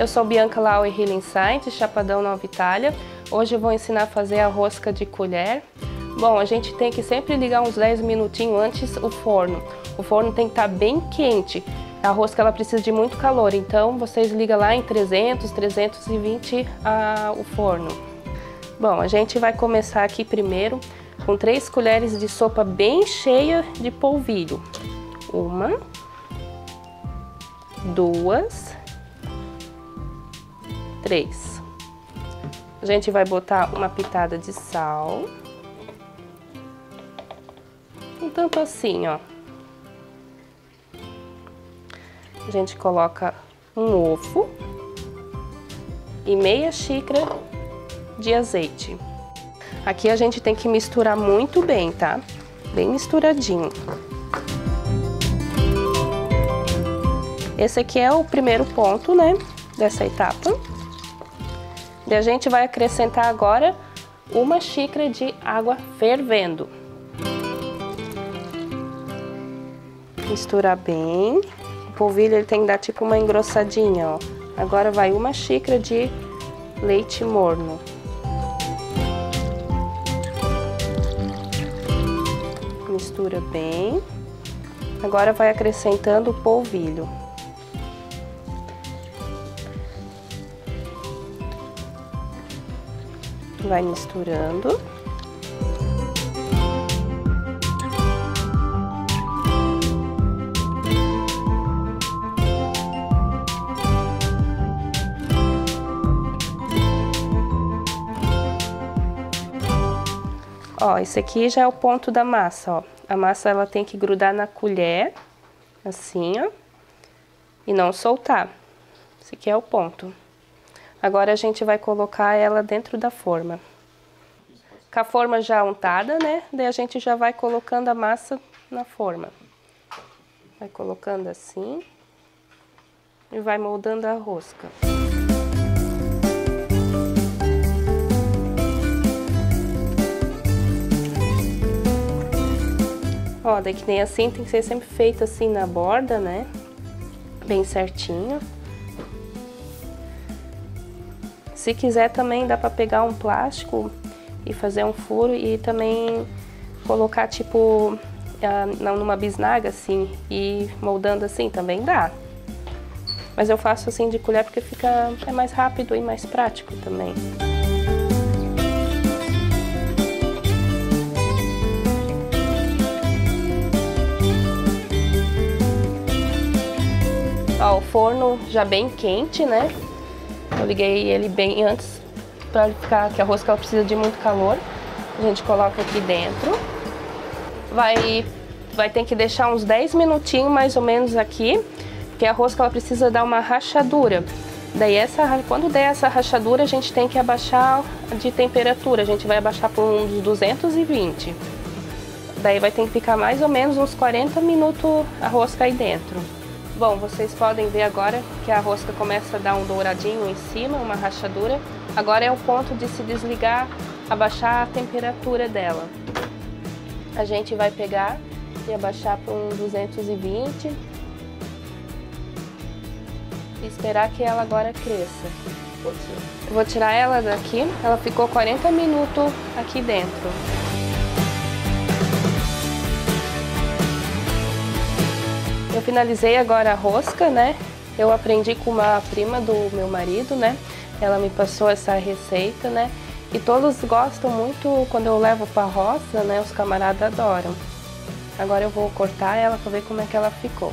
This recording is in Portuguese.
Eu sou Bianca Lau e Healing Science, Chapadão Nova Itália. Hoje eu vou ensinar a fazer a rosca de colher. Bom, a gente tem que sempre ligar uns 10 minutinhos antes o forno. O forno tem que estar tá bem quente. A rosca ela precisa de muito calor, então vocês ligam lá em 300, 320 a, o forno. Bom, a gente vai começar aqui primeiro com 3 colheres de sopa bem cheia de polvilho. Uma, duas, três. A gente vai botar uma pitada de sal. Um tanto assim, ó. A gente coloca um ovo e meia xícara de azeite. Aqui a gente tem que misturar muito bem, tá? Bem misturadinho. Esse aqui é o primeiro ponto, né, dessa etapa. E a gente vai acrescentar agora uma xícara de água fervendo. Misturar bem. O polvilho ele tem que dar tipo uma engrossadinha, ó. Agora vai uma xícara de leite morno. Mistura bem. Agora vai acrescentando o polvilho. Vai misturando. Ó, esse aqui já é o ponto da massa, ó. A massa ela tem que grudar na colher, assim, ó, e não soltar. Esse aqui é o ponto. Agora a gente vai colocar ela dentro da forma. Com a forma já untada, né? Daí a gente já vai colocando a massa na forma. Vai colocando assim e vai moldando a rosca. Ó, daí que nem assim, tem que ser sempre feito assim na borda, né? Bem certinho. Se quiser também dá para pegar um plástico e fazer um furo e também colocar tipo numa bisnaga assim e moldando assim também dá. Mas eu faço assim de colher porque fica é mais rápido e mais prático também. Ó, o forno já bem quente, né? Eu liguei ele bem antes para ficar que a rosca precisa de muito calor. A gente coloca aqui dentro. Vai vai ter que deixar uns 10 minutinhos mais ou menos aqui, porque a rosca ela precisa dar uma rachadura. Daí essa quando der essa rachadura, a gente tem que abaixar de temperatura. A gente vai abaixar por uns 220. Daí vai ter que ficar mais ou menos uns 40 minutos a rosca aí dentro. Bom, vocês podem ver agora que a rosca começa a dar um douradinho em cima, uma rachadura. Agora é o ponto de se desligar, abaixar a temperatura dela. A gente vai pegar e abaixar para um 220 e esperar que ela agora cresça. vou tirar ela daqui, ela ficou 40 minutos aqui dentro. Finalizei agora a rosca, né? Eu aprendi com uma prima do meu marido, né? Ela me passou essa receita, né? E todos gostam muito quando eu levo para roça, né? Os camaradas adoram. Agora eu vou cortar ela para ver como é que ela ficou.